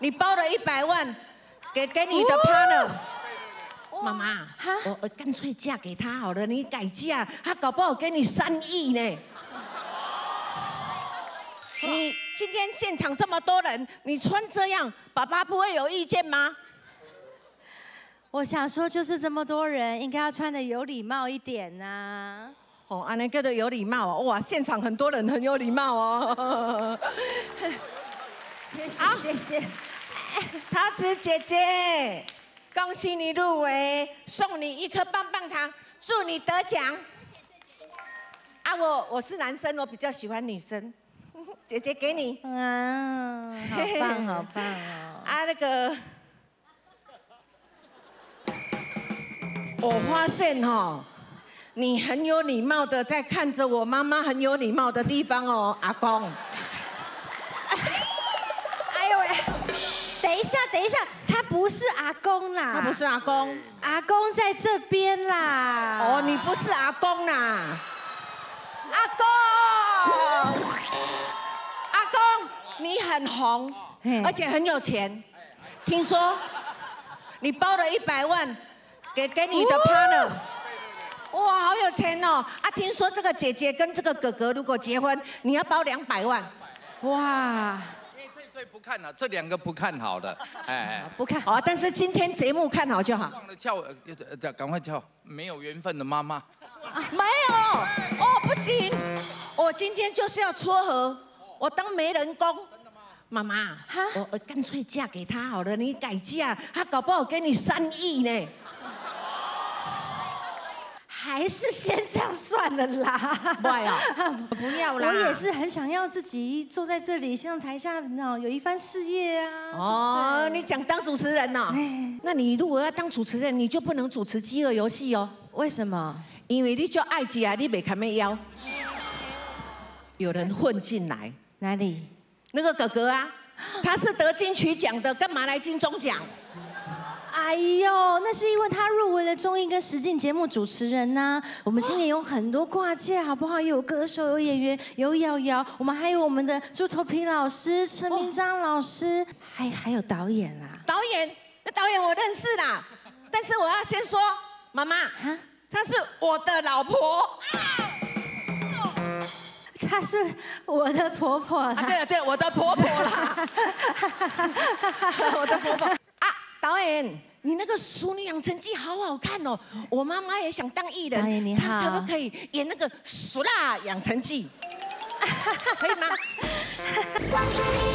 你包了一百万给给你的 partner。妈妈，我我干脆嫁给他好了，你改嫁，他搞不好给你三亿呢。你今天现场这么多人，你穿这样，爸爸不会有意见吗？我想说，就是这么多人，应该要穿的有礼貌一点呐。哦，安尼叫做有礼貌哦，哇，现场很多人很有礼貌哦。谢 谢谢谢，桃子姐姐，恭喜你入围，送你一颗棒棒糖，祝你得奖。啊，我我是男生，我比较喜欢女生。姐姐给你，啊，好棒 好棒哦。啊，那个，我发现哦，你很有礼貌的在看着我妈妈很有礼貌的地方哦，阿公。一下等一下，他不是阿公啦，他不是阿公，阿公在这边啦。哦，你不是阿公啦，阿公，阿公，你很红，而且很有钱，听说你包了一百万给给你的 partner。哇，好有钱哦！啊，听说这个姐姐跟这个哥哥如果结婚，你要包两百万。哇，对不看了，这两个不看好的，哎哎，不看好啊，但是今天节目看好就好。忘了叫，赶快叫没有缘分的妈妈。没有，哦，不行，我今天就是要撮合，我当媒人公。真的吗？妈妈，我我干脆嫁给他好了，你改嫁，他搞不好给你三亿呢。还是先这样算了啦。不要，不要啦。我也是很想要自己坐在这里，希望台下哦有一番事业啊。哦，你想当主持人呢、那你如果要当主持人，你就不能主持饥饿游戏哦，为什么？因为你就爱吃啊，你没看没腰。有人混进来，哪里？那个哥哥啊，他是得金曲奖的，干嘛来金钟奖？哎呦，那是因为他入围了综艺跟实境节目主持人呐、我们今年有很多挂件，好不好？有歌手，有演员，有瑶瑶，我们还有我们的猪头皮老师、陈明章老师，还还有导演啦。导演，那导演我认识啦，但是我要先说，妈妈，啊，她是我的老婆。她是我的婆婆啊，对了对了，我的婆婆啦，我的婆婆。啊，导演。你那个《熟女养成记》好好看哦，我妈妈也想当艺人，导演你她可不可以演那个《熟辣养成记》？可以吗？